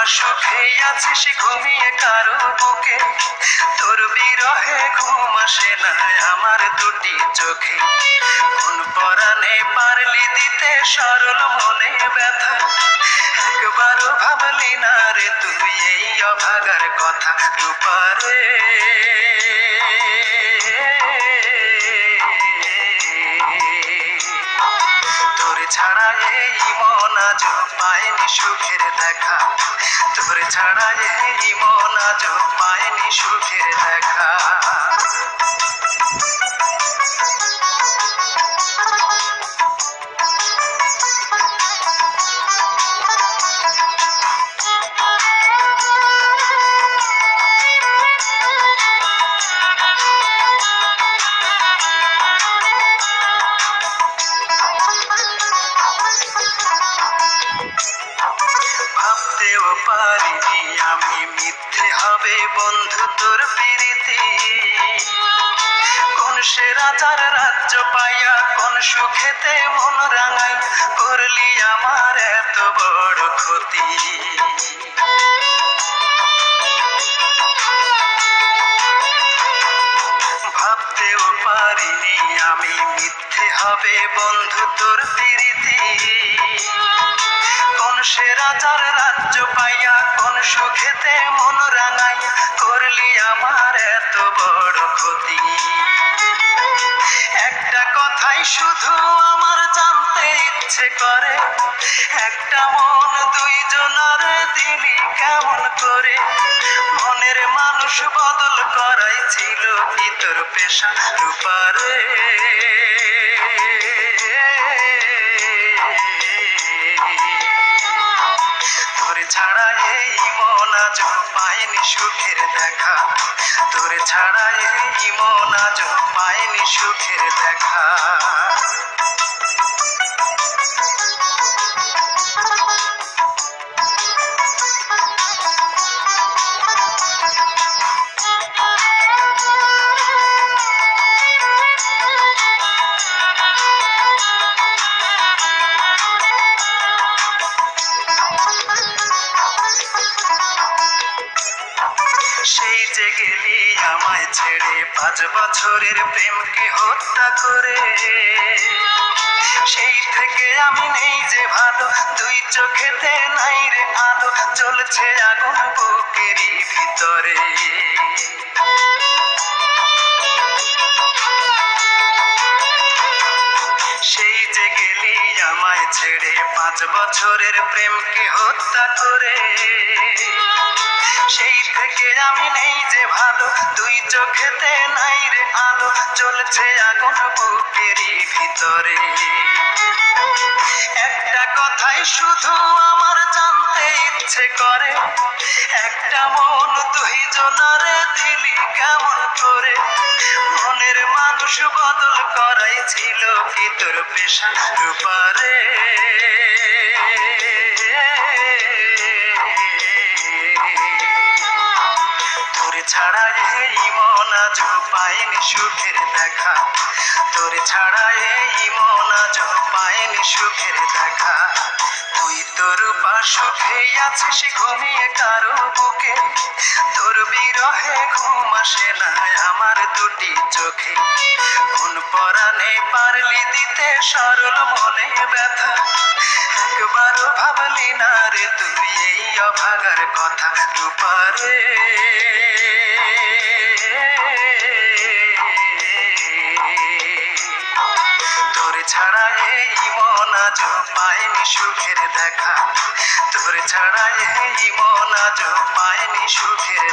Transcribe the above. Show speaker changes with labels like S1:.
S1: আছিস, ঘুমিয়ে কারও বুকে। তোর বিরহে ঘুম আসে না আমার দুটি চোখে। কোন পরাণে পারলি দিতে সরল মনে ব্যথা। একবারও ভাবলি না রে তুই এই অভাগার কথা রূপারে। আজ পায়নি সুখের দেখা। তোর ছাড়া এই মন আজ পায়নি সুখের দেখা। ভাবতেও পারিনি আমি মিথ্যে হবে বন্ধু তোর প্রীতি। কোন সে রাজার রাজ্য পাইয়া, কোন সুখেতে মন রাঙাই, করলি আমার এত বড় ক্ষতি। ভাবতেও পারিনি আমি মিথ্যে হবে বন্ধু তোর প্রীতি। সে রাজ্য পাইয়া কোন সুখেতে মন রাঙাইয়া করলি আমার এত বড় ক্ষতি। একটা কথাই শুধু আমার জানতে ইচ্ছে করে, একটা মন দুইজনার দিলি কেমন করে? মনের মানুষ বদল করাই ছিল কি তোর পেশা, রূপারে এই মন আজ পায়নি সুখের দেখা। তোর ছাড়া এই মন আজ পায়নি সুখের দেখা। আমায় ছেড়ে পাঁচ বছরের প্রেমকে হত্যা করে। সেই থেকে আমি নেই যে ভালো, দুই চোখেতে নাই রে আলো, চলছে আগুন বুকেরই ভিতরে। সেই যে গেলি আমায় ছেড়ে পাঁচ বছরের প্রেমকে হত্যা করে। সেই থেকে আমি নেই যে ভালো। দুই চোখেতে নাই রে আলো, চলছে আগুন বুকেরই ভিতরে। একটা কথাই শুধু আমার জানতে ইচ্ছে করে। একটা মন তুই জনারে দিলি কেমন করে? মনের মানুষ বদল করাই ছিল কি তোর পেশা রূপারে। মন আজ পায়নি সুখের দেখা। তোর ছাড়া এই মন আজ পায়নি সুখের দেখা। তুই তোর পাশুখে আছিস, ঘুমিয়ে কারও বুকে। তোর বিরহে ঘুম আসে না আমার দুটি চোখে। কোন পরাণে পারলি দিতে সরল মনে ব্যথা। একবারও ভাবলি না রে তুই এই অভাগার কথা রূপারে দেখা তোর ছাড়া এই মন আজ পায়নি সুখের